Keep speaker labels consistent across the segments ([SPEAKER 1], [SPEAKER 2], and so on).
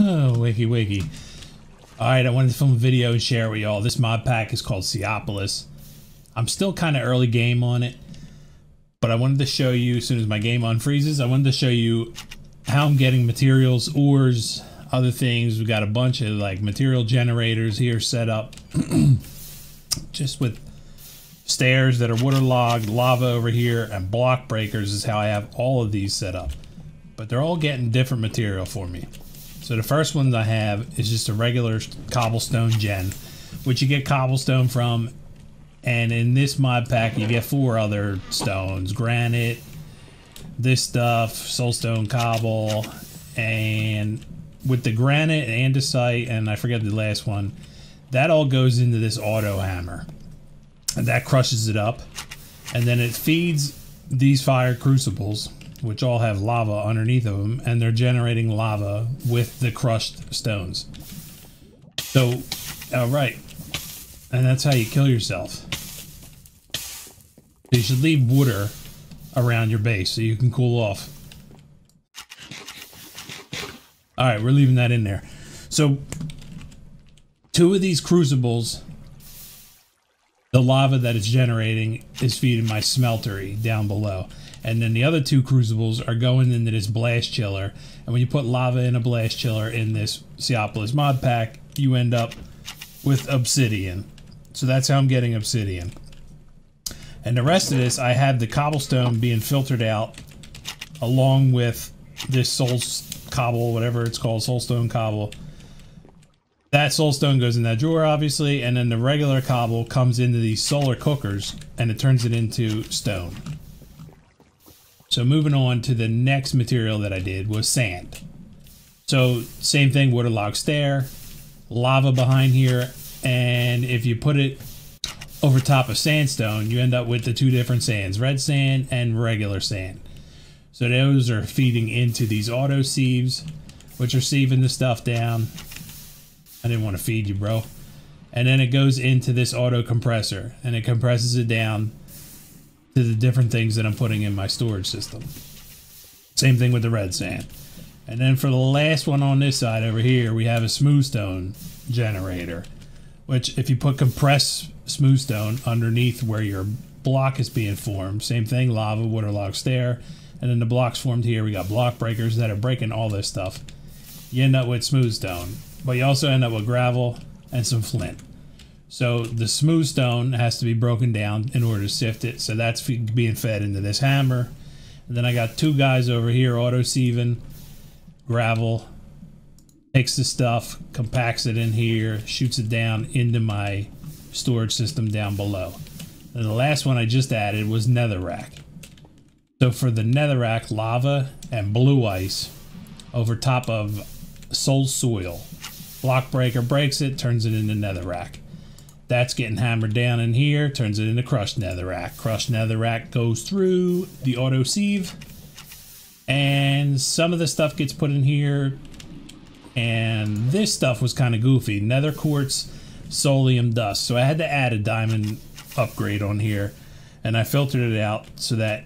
[SPEAKER 1] Oh, wiki wiki. Alright, I wanted to film a video and share with y'all. This mod pack is called Seaopolis. I'm still kind of early game on it, but I wanted to show you, as soon as my game unfreezes, I wanted to show you how I'm getting materials, ores, other things. We got a bunch of like material generators here set up. Just with stairs that are waterlogged, lava over here, and block breakers is how I have all of these set up. But they're all getting different material for me. So the first ones I have is just a regular cobblestone gen, which you get cobblestone from. And in this mod pack, you get four other stones, granite, this stuff, soulstone cobble, and with the granite, and andesite, and I forget the last one, that all goes into this auto hammer. And that crushes it up. And then it feeds these fire crucibles which all have lava underneath of them, and they're generating lava with the crushed stones. So, alright. And that's how you kill yourself. You should leave water around your base so you can cool off. Alright, we're leaving that in there. So, two of these crucibles, the lava that it's generating is feeding my smeltery down below and then the other two crucibles are going into this blast chiller. And when you put lava in a blast chiller in this Seaopolis mod pack, you end up with obsidian. So that's how I'm getting obsidian. And the rest of this, I have the cobblestone being filtered out along with this soul cobble, whatever it's called, soulstone cobble. That soulstone goes in that drawer, obviously, and then the regular cobble comes into these solar cookers, and it turns it into stone. So moving on to the next material that I did was sand. So same thing, waterlogged stair, lava behind here, and if you put it over top of sandstone, you end up with the two different sands, red sand and regular sand. So those are feeding into these auto sieves, which are sieving the stuff down. I didn't want to feed you, bro. And then it goes into this auto compressor, and it compresses it down to the different things that I'm putting in my storage system. Same thing with the red sand. And then for the last one on this side over here, we have a smooth stone generator, which if you put compressed smooth stone underneath where your block is being formed, same thing, lava, water waterlogged stair, and then the blocks formed here, we got block breakers that are breaking all this stuff. You end up with smooth stone, but you also end up with gravel and some flint. So the smooth stone has to be broken down in order to sift it. So that's being fed into this hammer. And then I got two guys over here auto sieving gravel, takes the stuff, compacts it in here, shoots it down into my storage system down below. And the last one I just added was netherrack. So for the netherrack, lava and blue ice over top of soul soil. Block breaker breaks it, turns it into netherrack. That's getting hammered down in here, turns it into crushed netherrack. Crushed netherrack goes through the auto sieve, and some of the stuff gets put in here, and this stuff was kind of goofy. Nether quartz, solium dust. So I had to add a diamond upgrade on here, and I filtered it out so that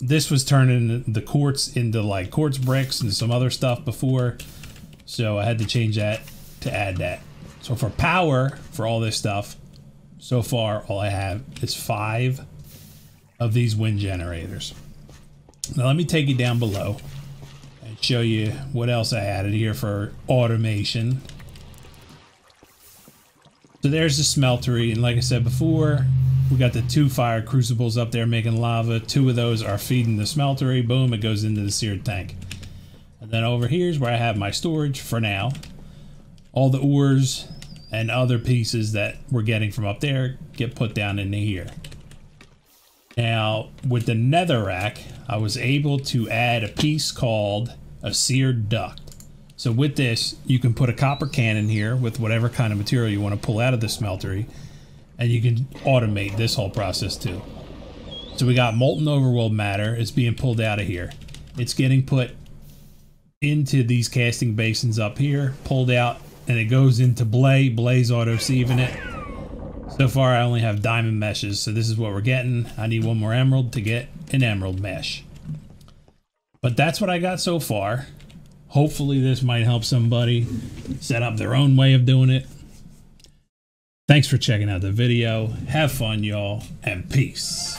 [SPEAKER 1] this was turning the quartz into like quartz bricks and some other stuff before. So I had to change that to add that. So for power, for all this stuff, so far all I have is five of these wind generators. Now let me take you down below and show you what else I added here for automation. So there's the smeltery, and like I said before, we got the two fire crucibles up there making lava. Two of those are feeding the smeltery. Boom, it goes into the seared tank. And then over here is where I have my storage for now all the ores and other pieces that we're getting from up there get put down into here. Now, with the netherrack, I was able to add a piece called a seared duct. So with this, you can put a copper can in here with whatever kind of material you want to pull out of the smeltery, and you can automate this whole process too. So we got molten overworld matter. It's being pulled out of here. It's getting put into these casting basins up here, pulled out and it goes into Blay. Blay's auto sieving it. So far, I only have diamond meshes, so this is what we're getting. I need one more emerald to get an emerald mesh. But that's what I got so far. Hopefully, this might help somebody set up their own way of doing it. Thanks for checking out the video. Have fun, y'all, and peace.